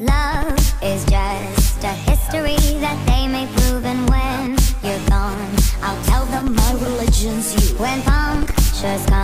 Love is just a history that they may prove And when you're gone, I'll tell them my religion's you When punctures come